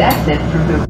That's exit the